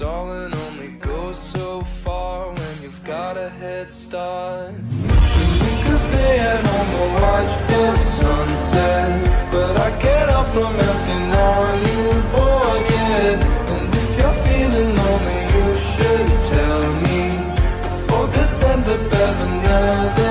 stalling only goes so far when you've got a head start. Cause We can stay at home and watch the sunset, but I can't help from asking, are you bored yet? And if you're feeling lonely, you should tell me before this ends up as another.